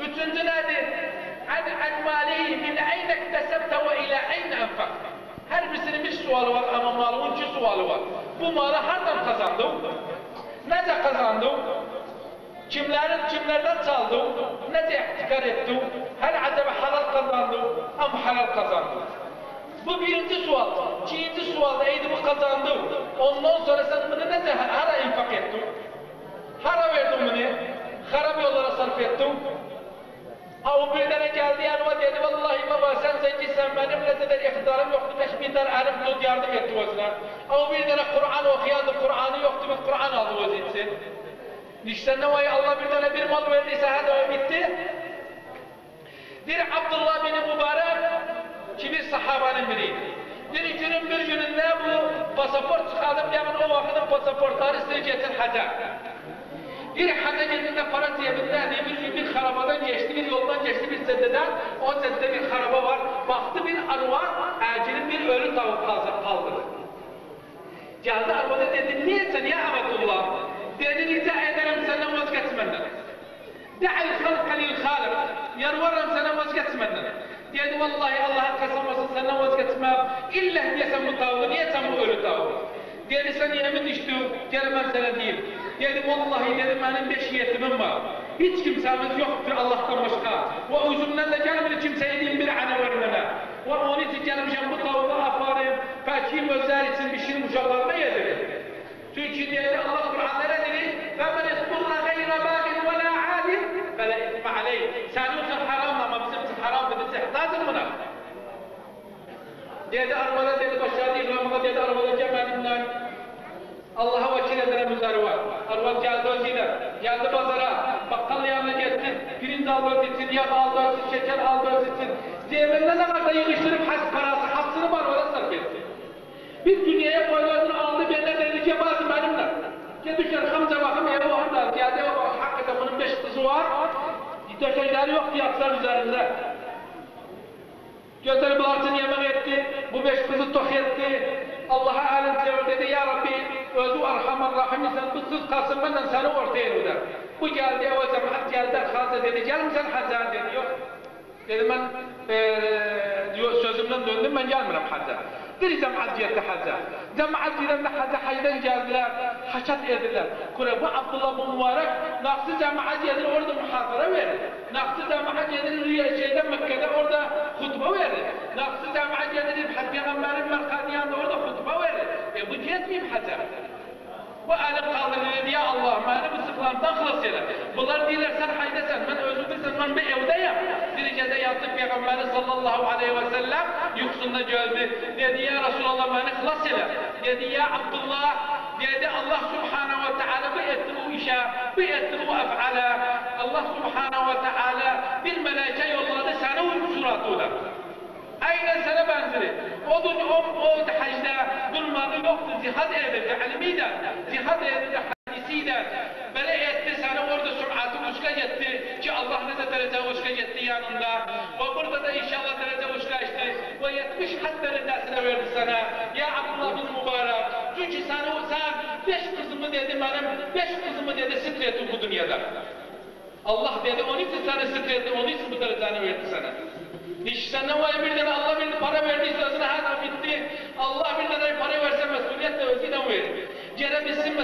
Üçüncü nedir? An enmalihi min eyne iktesebte ve ila eyne enfak. Her birisinin bir sualı var ama malın iki sualı var. Bu malı hardan kazandın? Nece kazandın? Kimlerin kimlerden çaldın? Nece ihtikar ettin? Her acaba halal kazandın ama halal kazandın. Bu birinci sual. İkinci sual eydi bu kazandın. Ondan sonra sen bunu geldi yanıma dedi vallahi baba sen zenginsen benim ne kadar iktidarım yoktu beş bin tane alim tut yardım etti özüne. Avu bir tane Kur'an okuyandı Kur'an'ı yoktu bir Kur'an aldı özü İşte ne vay Allah bir tane bir mal verdiyse hadi o bitti. Bir Abdullah bin Mübarek ki sahabanın biriydi. Bir günün bir gününde bu pasaport çıkardım demin o vakitin pasaportları isteyeceksin hacca. Bir hacca geldiğinde para cebindeydi, bir gün harabadan geçti, bir yoldan geçti bir caddeden, o caddede bir haraba var, baktı bir arva, acilin bir ölü tavuk kaldırdı. Geldi arvada dedi, niye sen ya Abdullah? Dedi, rica ederim senden vazgeçmenden. Da'il halka lil halik, yarvarım senden vazgeçmenden. Dedi, vallahi Allah'a kasam olsun senden vazgeçmem, illa diyesem bu tavuğu, niye sen bu ölü tavuğu? Dedi, sen yemin düştün, gel ben sana diyeyim. Dedi vallahi dedi benim beş yetimim var. Hiç kimsemiz yoktur Allah'tan başka. Ve özümden de gelmedi kimseye diyeyim bir ana vermene. Ve onun için gelmişim bu tavuğu aparayım. Fakir özler için bir şey uşaklarına yedirir. Çünkü dedi Allah Kur'an'da ne dedi? فَمَنْ اِسْبُرَّ غَيْرَ بَاغٍ وَلَا عَادٍ فَلَا اِثْمَ عَلَيْهِ Sen yoksa haram ama bizim için haram dedi. Sehtazın buna. Dedi arabada dedi başladı İbrahim'e dedi arabada cemelimden Allah'a vakil eden müzarı var. Arvat geldi özüyle, geldi pazara, bakkal yanına gitti, pirinç aldığı için, yağ aldığı için, şeker aldığı için, cebinde ne kadar yığıştırıp has parası, hapsını var orada sarf etti. Bir dünyaya koyduğunu aldı, benimle dedi ki bazı benimle. Gel düşer, hamza bakım evi orada, geldi o hakikaten bunun beş kızı var, döşekleri yok fiyatlar üzerinde. Gözleri bulartın yemek etti, bu beş kızı tok etti. Allah'a alim çevir dedi, Ya Rabbi, özü arhamar rahim sen bu sız kalsın benden seni ortaya eder. Bu geldi, o cemaat geldi, hazır dedi, gel misin hacca dedi, yok. Dedim ben ee, sözümden döndüm, ben gelmiyorum hacca. Bir cemaat geldi hacca. Cemaat girende hacca haydan geldiler, haşat ediler. Kure bu Abdullah bu mübarek, naksı cemaat gelir orada muhazara verir. E bu yetmeyeyim hacca. Bu alim kaldı dedi ya Allah beni bu sıklantıdan hılas eyle. Bunlar diyorlar sen haydesen ben özürlüsün ben bir evdeyim. Bir gecede yattı Peygamberi sallallahu aleyhi ve sellem yuksunda gördü. Dedi ya Resulallah beni hılas eyle. Dedi ya Abdullah dedi Allah subhanahu ve teala bu etti bu işe, bu etti bu ef'ale. Allah subhanahu ve teala bir meleke yolladı senin suratına. Aynen sana benzeri. O da o, o yoktu. Zihad edildi ilmiyle. Zihad edildi hadisiyle. Böyle etti sana orada sür'atı uçka gitti. Ki Allah ne de derece uçka gitti yanında. Ve burada da inşallah derece uçka işte. Ve yetmiş had derecesine verdi sana. Ya Abdullah bin Mübarek. Çünkü sana o sen beş kızımı dedi benim. Beş kızımı dedi sitretti bu dünyada. Allah dedi onun için sana sitretti. Onun için bu dereceni verdi sana. İşte ne var bir Allah bir para verdi sözüne hala bitti. Allah bir tane para verse mesuliyet de özüne verir. Gene bizim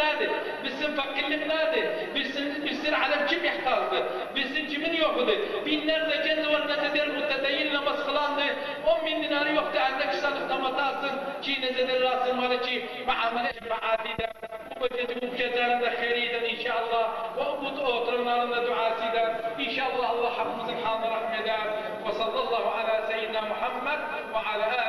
mesuliyet nedir? Bizim fakirlik nedir? Bizim, bizim alem kim ihtiyacdı? Bizim kimin yoktu? Binlerce genç var nezedir mütedeyyin namaz kılandı. On bin dinarı yoktu. Elde kişilik namatasın. Ki nezedir rasın malı ki muamele maadide. Bu gece bu gecelerinde hayriden inşallah. Ve bu oturumlarında duasıyla. İnşallah Allah hakkımızın halına rahmeder. Ve sallallahu ala seyyidina Muhammed ve ala